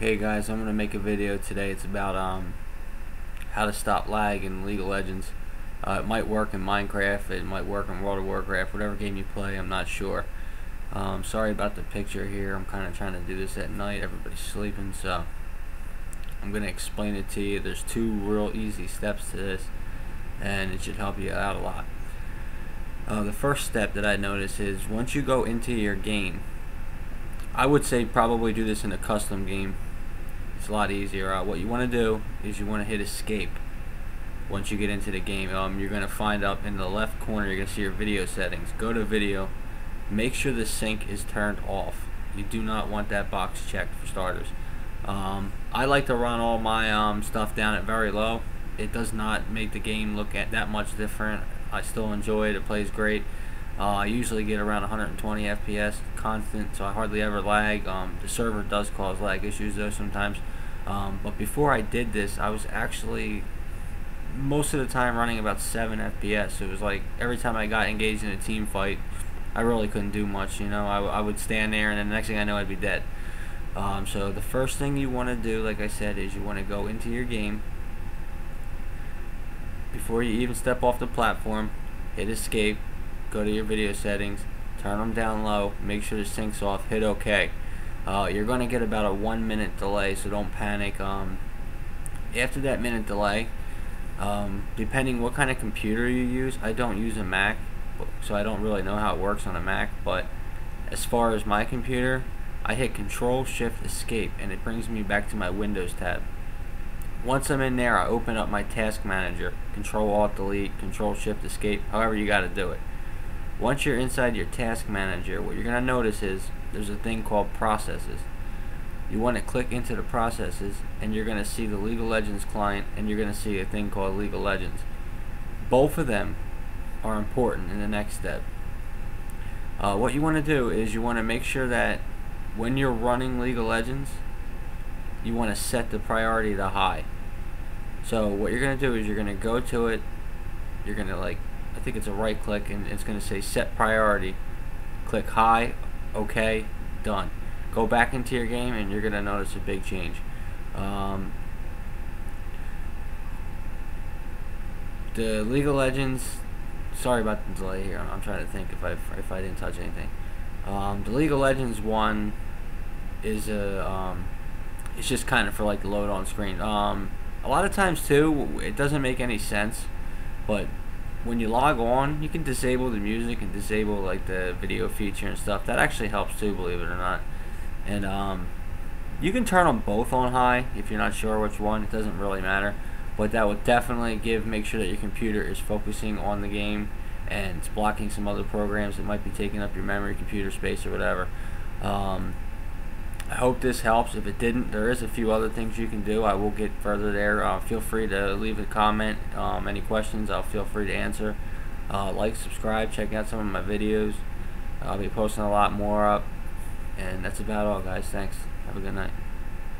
Hey guys, I'm gonna make a video today. It's about um, how to stop lag in League of Legends. Uh, it might work in Minecraft, it might work in World of Warcraft, whatever game you play. I'm not sure. Um, sorry about the picture here. I'm kind of trying to do this at night. Everybody's sleeping, so I'm gonna explain it to you. There's two real easy steps to this, and it should help you out a lot. Uh, the first step that I notice is once you go into your game, I would say probably do this in a custom game it's a lot easier. Uh, what you want to do is you want to hit escape once you get into the game. Um, you're going to find up in the left corner, you're going to see your video settings. Go to video. Make sure the sync is turned off. You do not want that box checked for starters. Um, I like to run all my um, stuff down at very low. It does not make the game look at that much different. I still enjoy it. It plays great. Uh, I usually get around 120 FPS constant, so I hardly ever lag. Um, the server does cause lag issues though sometimes. Um, but before I did this, I was actually most of the time running about 7 FPS. It was like every time I got engaged in a team fight, I really couldn't do much. You know, I, I would stand there, and then the next thing I know, I'd be dead. Um, so the first thing you want to do, like I said, is you want to go into your game before you even step off the platform. Hit escape go to your video settings, turn them down low, make sure the sync's off, hit OK. Uh, you're going to get about a one minute delay, so don't panic. Um, after that minute delay, um, depending what kind of computer you use, I don't use a Mac, so I don't really know how it works on a Mac, but as far as my computer, I hit Control Shift Escape and it brings me back to my Windows tab. Once I'm in there, I open up my task manager, Control Alt Delete, Control Shift Escape, however you got to do it. Once you're inside your task manager, what you're going to notice is there's a thing called processes. You want to click into the processes and you're going to see the League of Legends client and you're going to see a thing called League of Legends. Both of them are important in the next step. Uh, what you want to do is you want to make sure that when you're running League of Legends, you want to set the priority to high. So what you're going to do is you're going to go to it, you're going to like I think it's a right click and it's going to say set priority. Click high, okay, done. Go back into your game and you're going to notice a big change. Um, the League of Legends, sorry about the delay here. I'm trying to think if I if I didn't touch anything. Um, the League of Legends one is a um, it's just kind of for like the load on screen. Um, a lot of times too, it doesn't make any sense, but when you log on, you can disable the music and disable like the video feature and stuff. That actually helps too, believe it or not. And um, you can turn them both on high if you're not sure which one. It doesn't really matter, but that would definitely give make sure that your computer is focusing on the game and it's blocking some other programs that might be taking up your memory, computer space, or whatever. Um, I hope this helps. If it didn't, there is a few other things you can do. I will get further there. Uh, feel free to leave a comment. Um, any questions, I'll feel free to answer. Uh, like, subscribe, check out some of my videos. I'll be posting a lot more up. And that's about all, guys. Thanks. Have a good night.